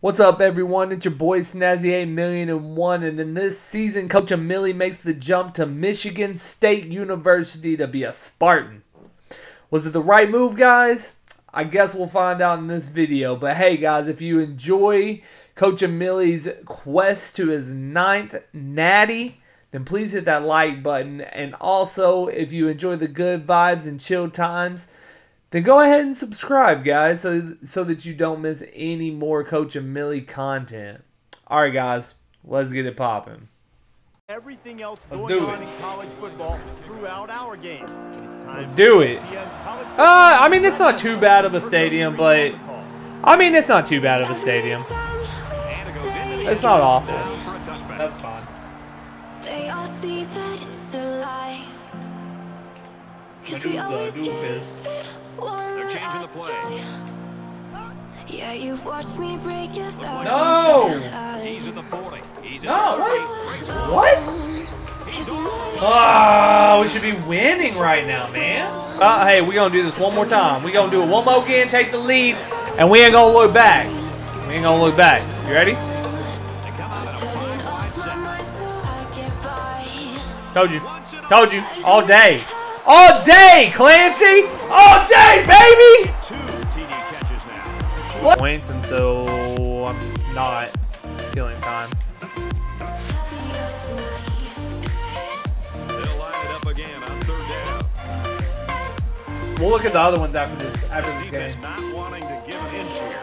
What's up, everyone? It's your boy Snazzy 8 million and one, and in this season, Coach Amili makes the jump to Michigan State University to be a Spartan. Was it the right move, guys? I guess we'll find out in this video. But hey, guys, if you enjoy Coach Amili's quest to his ninth natty, then please hit that like button. And also, if you enjoy the good vibes and chill times, then go ahead and subscribe, guys, so so that you don't miss any more Coach Amili content. All right, guys, let's get it popping. Everything else Let's going do on it. in college football throughout our game. Let's do it. Uh, I mean, it's not too bad of a stadium, but I mean, it's not too bad of a stadium. It's not awful. That's fine. They all see that it's a lie. Cause we always give it one They're changing the play. Yeah, you've watched me break a thousand No! He's at the 40. He's at No, the what? 30. What? Cause you know Oh, we should be winning right now, man. Uh, hey, we gonna do this one more time. We gonna do it one more again, take the lead, and we ain't gonna look back. We ain't gonna look back. You ready? They come out at a turning five off wide my set. mind so I get by. Told you. Told you. All day. All day, Clancy. All day, baby. Two TD catches now. Points, and so I'm not killing time. They'll line it up again on third down. We'll look at the other ones after this after this game. not wanting to give an inch here.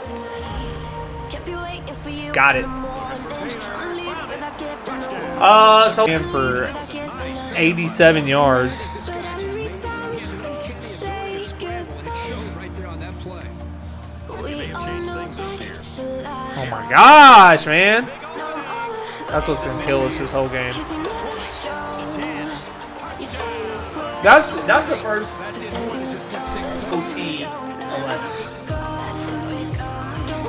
Kept you waiting for you Got it. the morning. I'll leave without giving a warning. Uh, so for Without giving a 87 yards. Oh my gosh, man. Now I'm all alone, That's what's gonna kill us this whole game. 'cause you never show. You say you will That's that's the first OT 11. go. Don't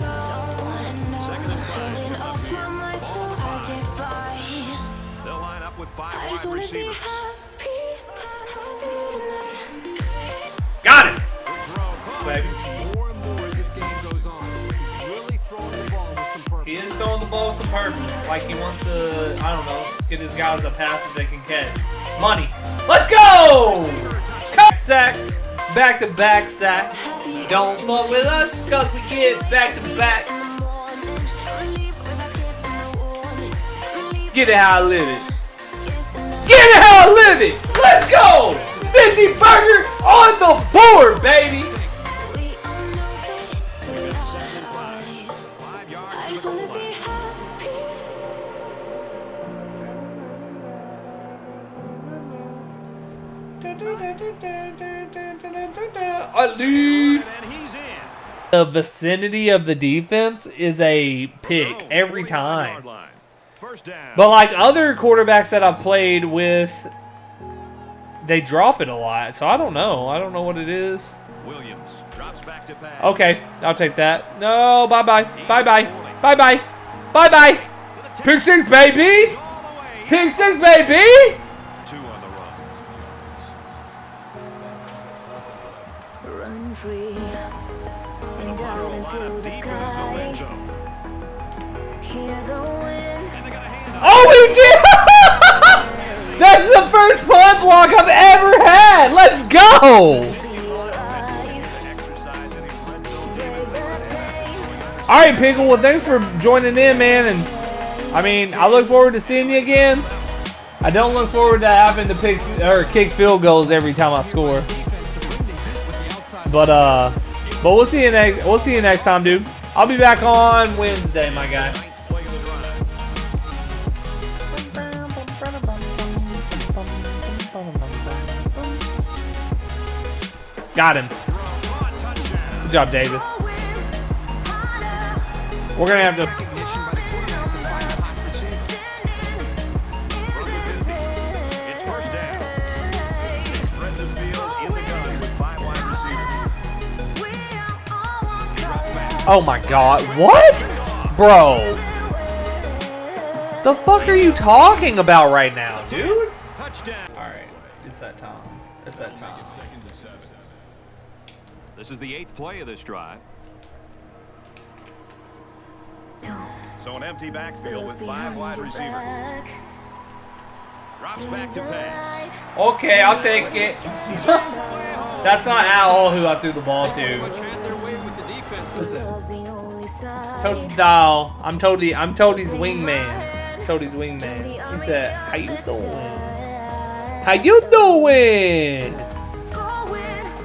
know. Second and Turning five. off my mind so I get by. They'll line up with five wide receivers. happy, happy tonight. Got it, baby. Throwing the ball purpose. Like he wants to, I don't know, get his guys a pass that they can catch. Money. Let's go! Cut sack. Back to back sack. Don't fuck with us, cause we get back to back. Get it how I live it. Get it how I live it. Let's go! 50 burger on the board, baby. I lead. And he's in. The vicinity of the defense is a pick oh, every time. yard line. First down. But like other quarterbacks that I've played with, they drop it a lot. So I don't know. I don't know what it is. Williams drops back to pass. Okay, I'll take that. No, bye bye, bye bye, bye bye, bye bye. Pick six, baby. Pick six, baby. Oh, he did. That's the first punt block I've ever had. Let's go. Be alive. Exercise any red zone Break the chains. All right, Pickle. Well, thanks for joining in, man. And I mean, I look forward to seeing you again. I don't look forward to having to pick or kick field goals every time I score. But uh, but we'll see you next. We'll see you next time, dude. I'll be back on Wednesday, my guy. Gun him. Good job, receivers. We are going to have to Oh my God! What, bro? The fuck are you talking about right now, dude? All right, it's that time. It's that time. Second and seven. This is the eighth play of this drive. So an empty backfield with five wide receivers. Drops back to pass. Okay, I'll take it. That's not at all who I threw the ball to. much had their way with the defense. Listen, Love's the only side. Toady doll. I'm Toady. I'm Toady's wingman. Toady's wingman. He said, "How you doing? How you doing?"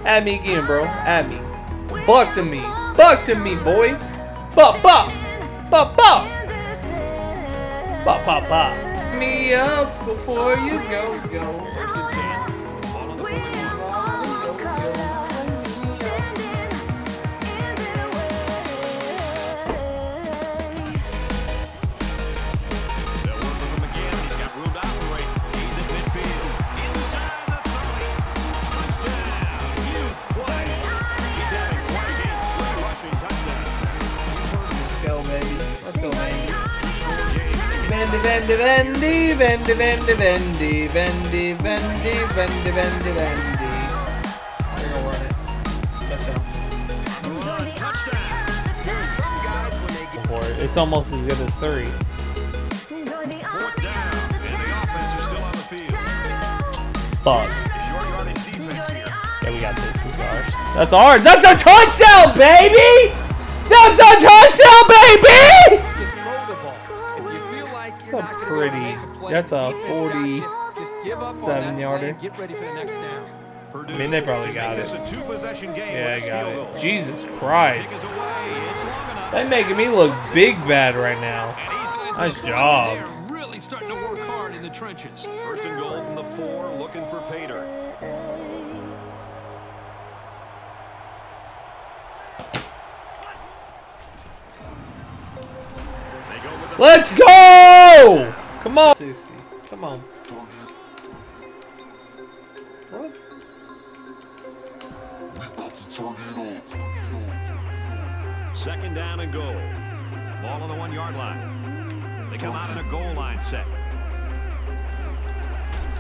Add me again, bro. Add me. Buck to me. Buck to me, boys. Buck, buck, buck, buck, buck, buck, buck. Me up before you go, go. Vendi, vendi, vendi, vendi, vendi, vendi, vendi, vendi, vendi, vendi, vendi. It's almost as good as three. Fuck. Yeah, we got this. This ours. That's ours. That's a touchdown, baby! That's a touchdown, baby! That's a pretty. That's a 47 yarder. I mean, they probably got it. Yeah, I got it. Jesus Christ. They're making me look big bad right now. Nice job. Really starting to work hard in the trenches. First and goal from the four, looking for Pater. Let's go! Come on. 60. Come on. What? second down and goal. Ball on the one-yard line. They come out in a goal line set.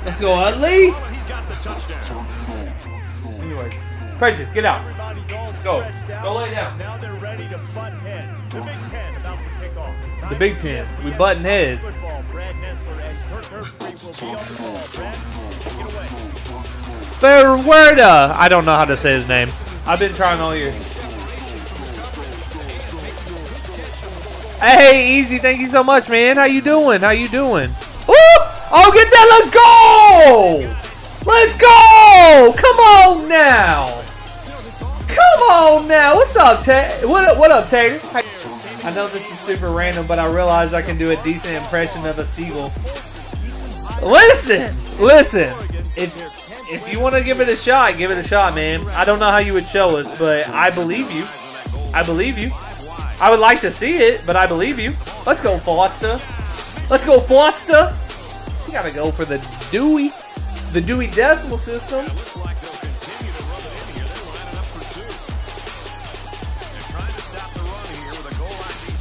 Let's go, Utley. He's got the touchdown. Anyways. Precious, get out. Go. Go lay down. Now they're ready to butt heads. The Big Ten about to kick off. The Big Ten. We button heads. Football. Brad Nessler and Kirk Herbstreit will be on the ball. Brad, take it away. Ferwerda. I don't know how to say his name. I've been trying all year. Hey, easy. Thank you so much, man. How you doing? How you doing? Ooh! Oh, get that. Let's go! Let's go! Come on now. Come on now. What's up, Tater? What up, what up, Tater? I know this is super random, but I realize I can do a decent impression of a seagull. Listen, listen. If if you want to give it a shot, give it a shot, man. I don't know how you would show us, but I believe you. I believe you. I would like to see it, but I believe you. Let's go, Foster. Let's go, Foster. You gotta go for the Dewey, the Dewey Decimal System.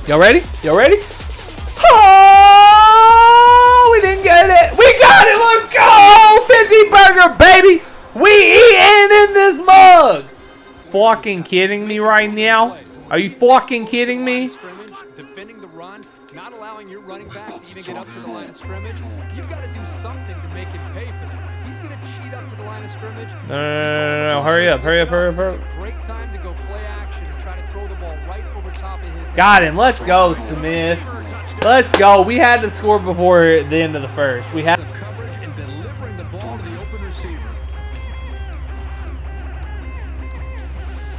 Y'all ready? Y'all ready? Oh, we didn't get it. We got it. Let's go. 50 burger, baby. We eating in this mug. Fucking kidding me right now? Are you fucking kidding me? Defending the run, not allowing your running back to even get up to the line of scrimmage. You've got to do something to make him pay for that. He's going to cheat up to the line of scrimmage. No, no, no, no, no. Hurry up, hurry up, hurry up, hurry up. Great time to go play action Got him. Let's go, Smith. Let's go. We had to score before the end of the first. We had. coverage and delivering the ball to the open receiver.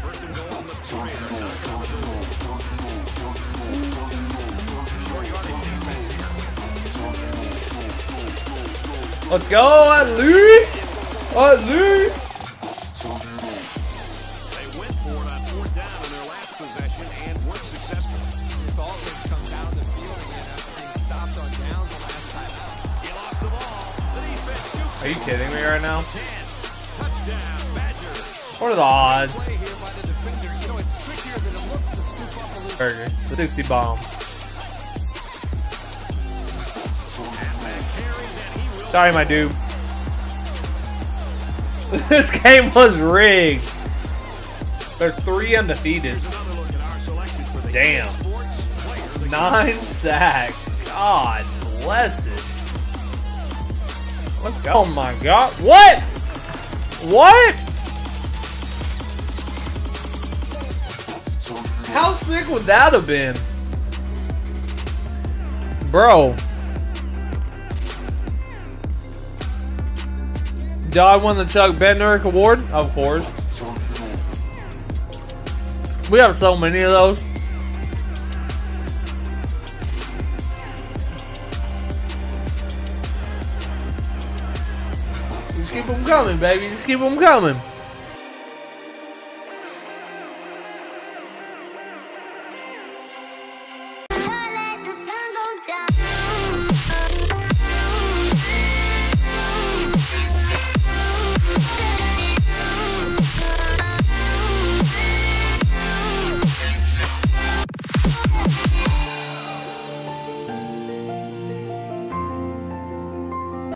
First and goal from the three. Let's go, Ali. Ali. Are you kidding me right now? What are the odds? Burger. The 60 bomb. Sorry, my dude. this game was rigged. They're three undefeated. Damn. Nine sacks. God bless it. Let's go. Oh my god. What? What? How sick would that have been? Bro. Did I win the Chuck Bednarik Award? Of course. We have so many of those. Keep them coming, baby. Just keep them coming.